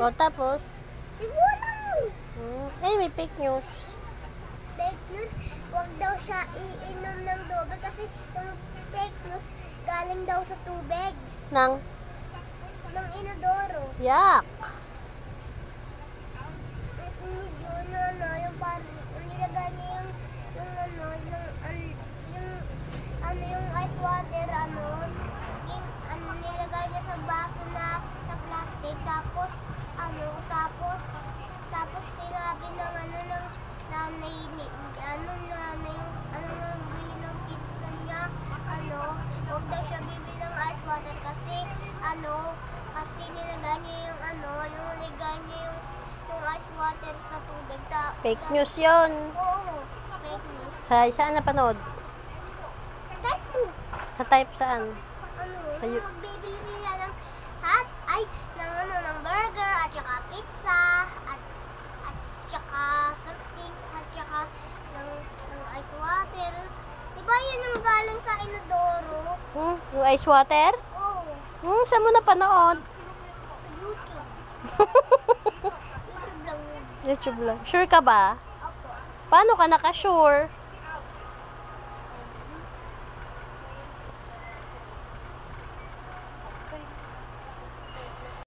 O, tapos? Wala. Hmm. Eh, may fake news. Fake news, wag daw siya iinom ng tubig kasi yung fake news galing daw sa tubig Nang, ng inodoro. yak. Medyo na ano, yung parang nilagay niya yung, yung ano, yung, an, yung, ano, yung ice water, ano, yung, ano, nilagay niya sa baso na, na plastic, tapos, ano, tapos, tapos sinabi ng, ano, ng, nanay, ni, ano, nanay, yung, ano, nang bili ng pizza niya, ano, huwag daw siya bibili ng ice water kasi, ano, kasi nilagay niya yung, ano, yung nilagay niya yung, yung ice water sa tubig. Ta Fake news yon. Oo, fake news. Sa, saan napanood? Type. Sa type saan? Ano, Sa yung yu- magbibili sila ng hot, ay, ng ano, ng burger, at saka pizza, at, at saka something, at saka ng, ng ice water. Diba yun yung galing sa inodoro? Hmm? Yung ice water? Hmm, saan mo napanood? YouTube. Lang. Sure ka ba? Paano ka nakasure?